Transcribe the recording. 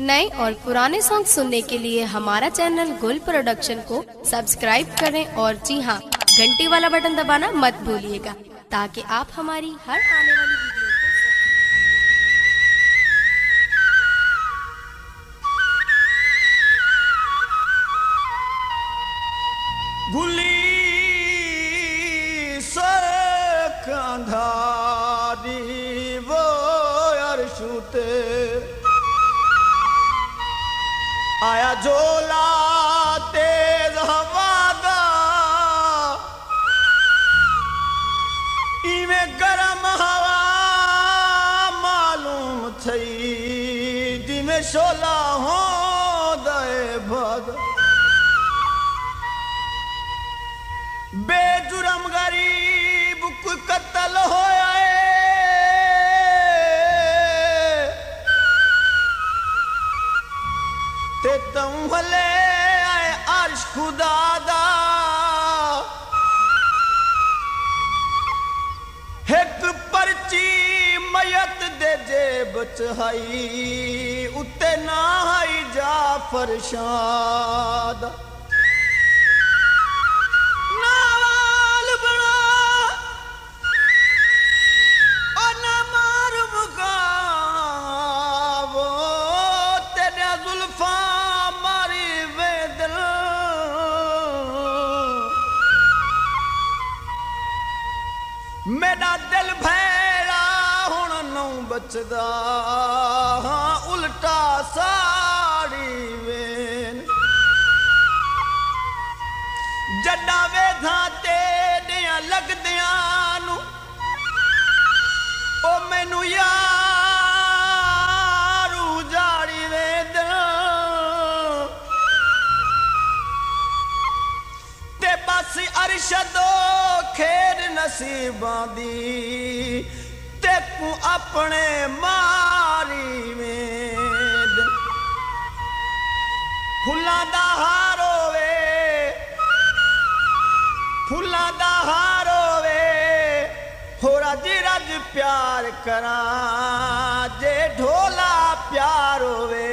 नए और पुराने सॉन्ग सुनने के लिए हमारा चैनल गुल प्रोडक्शन को सब्सक्राइब करें और जी हाँ घंटी वाला बटन दबाना मत भूलिएगा, ताकि आप हमारी हर आने वाली वो आया झोला तेज हवादा इवे गरम हवा मालूम थई जिमें शोला जेब च हई उते ना हई जाफर शाद ਨਉ ਹਾਂ, ਉਲਟਾ ਸਾੜੀ ਵੇਨ। ਜੱਡਾ ਵੇਧਾਂ ਤੇ ਲੱਗਦਿਆਂ ਨੂੰ, ਉਹ ਮੈਨੂੰ ਯਾਰੂ ਜਾੜੀ ਵੇਦਨ ਤੇ ਬਸ ਅਰਸ਼ਦੋ ਖੇਡ ਨਸੀਬਾਂ ਦੀ तूं मारी में फुलां हो रज रज प्यार करोला प्यार वे